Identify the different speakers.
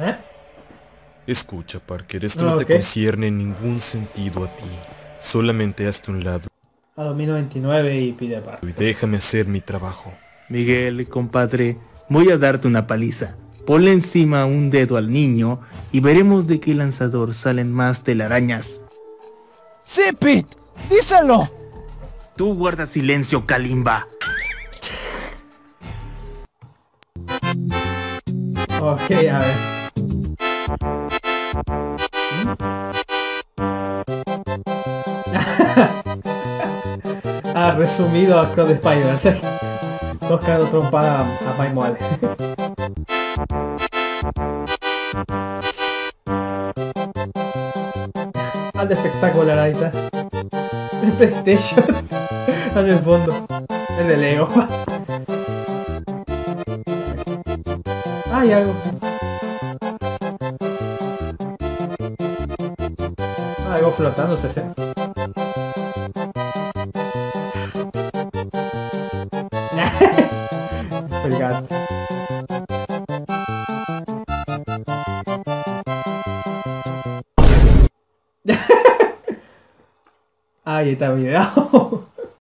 Speaker 1: ¿Eh?
Speaker 2: Escucha, Parker, esto no te concierne en ningún sentido a ti. Solamente hazte un lado
Speaker 1: A 2099 y pide paz.
Speaker 2: y déjame hacer mi trabajo.
Speaker 3: Miguel, compadre, voy a darte una paliza. Ponle encima un dedo al niño y veremos de qué lanzador salen más telarañas.
Speaker 4: ¡Sí, Pete! ¡Díselo!
Speaker 3: Tú guarda silencio, Kalimba.
Speaker 1: Ok, a ver. Ha resumido a Cross Spider. Tocando trompada a Mike. Al de espectacular ahí está. El PlayStation. en el fondo. El de Lego. Hay algo. Algo flotándose, ¿sí? El gato. Ahí está el video.